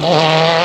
Bye.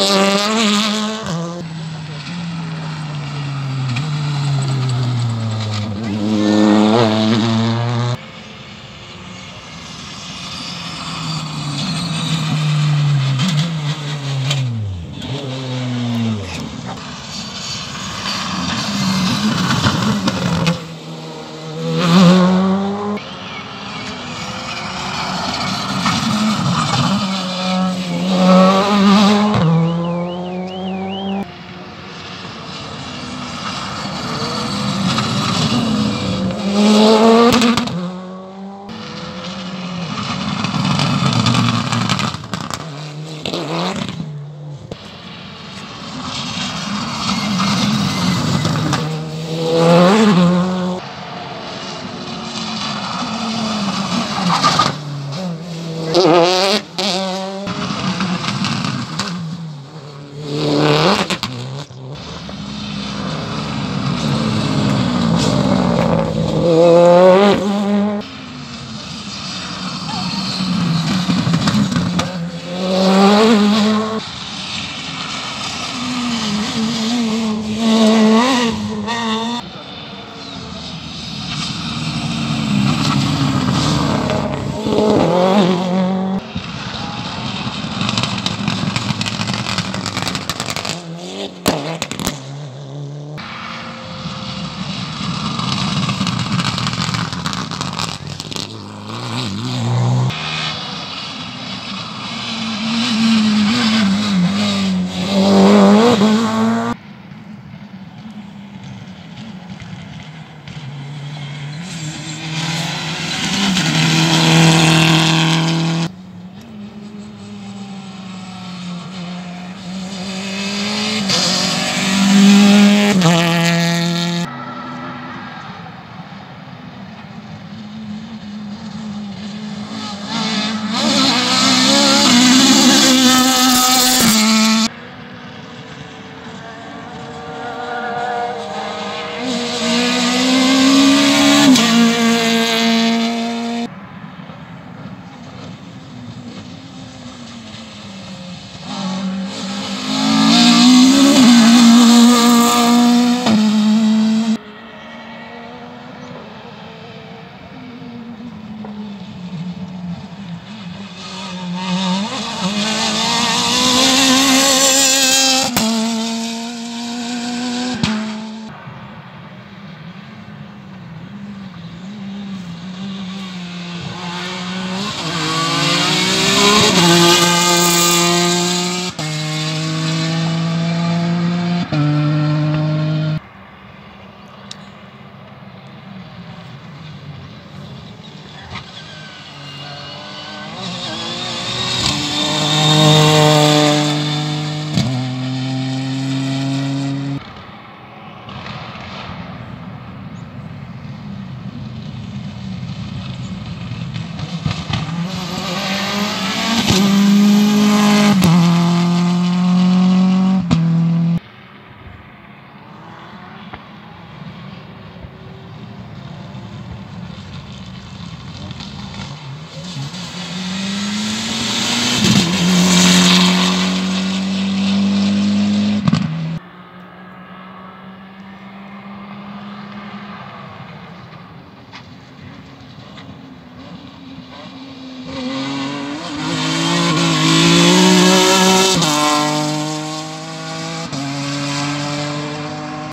Uh...